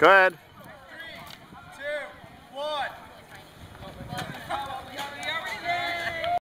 Go ahead.